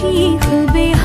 记忆和悲。